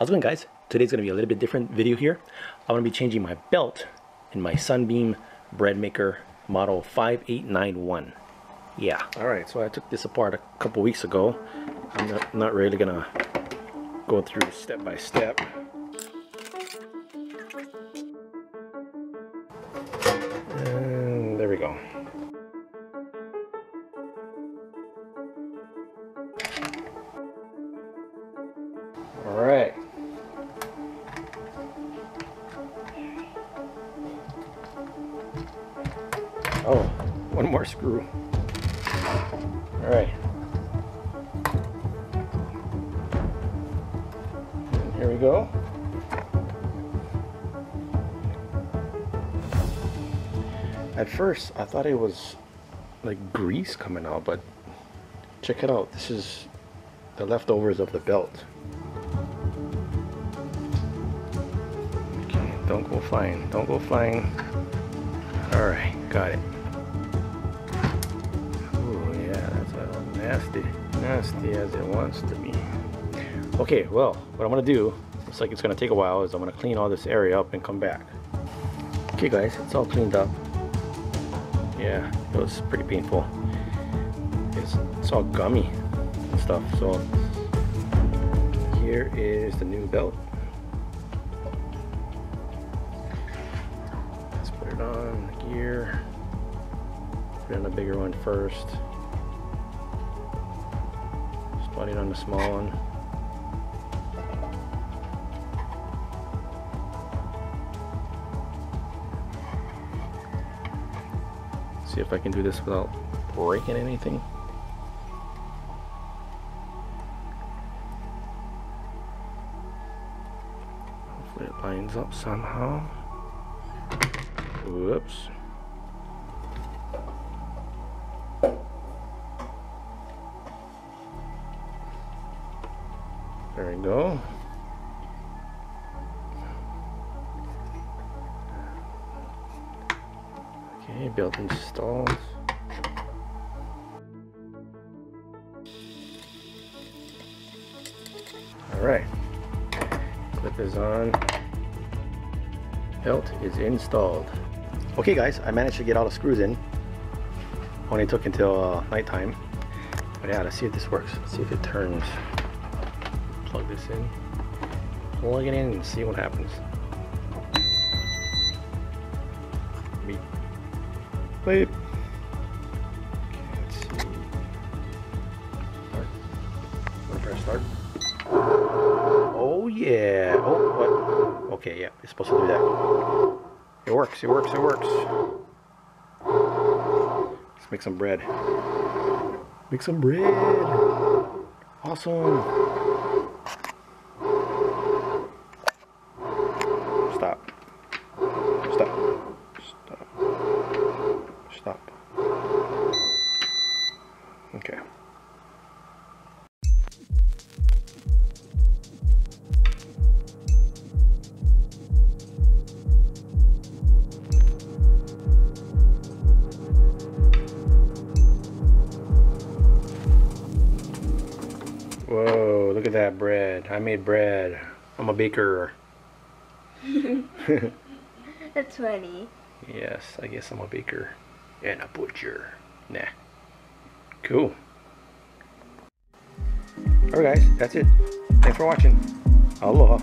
How's it going guys? Today's gonna be a little bit different video here. I'm gonna be changing my belt in my Sunbeam bread maker model 5891. Yeah. Alright, so I took this apart a couple weeks ago. I'm not, not really gonna go through step by step. Oh, one more screw. Alright. Here we go. At first, I thought it was like grease coming out, but check it out. This is the leftovers of the belt. Okay, don't go flying. Don't go flying. Alright, got it. Nasty. Nasty as it wants to be. Okay, well, what I'm gonna do, looks like it's gonna take a while, is I'm gonna clean all this area up and come back. Okay guys, it's all cleaned up. Yeah, it was pretty painful. It's, it's all gummy and stuff, so here is the new belt. Let's put it on the gear. Put on the bigger one first. Spot it on the small one. See if I can do this without breaking anything. Hopefully it lines up somehow. Whoops. There we go. Okay, belt installed. Alright. Clip is on. Belt is installed. Okay guys, I managed to get all the screws in. Only took until uh, nighttime. But yeah, let's see if this works. Let's see if it turns. Plug this in. Plug it in and see what happens. Beep. Beep. Start? Oh yeah. Oh, what? Okay, yeah, it's supposed to do that. It works, it works, it works. Let's make some bread. Make some bread. Awesome. Whoa, look at that bread. I made bread. I'm a baker. That's funny. Yes, I guess I'm a baker. And a butcher. Nah. Cool. Alright guys, that's it. Thanks for watching. Aloha.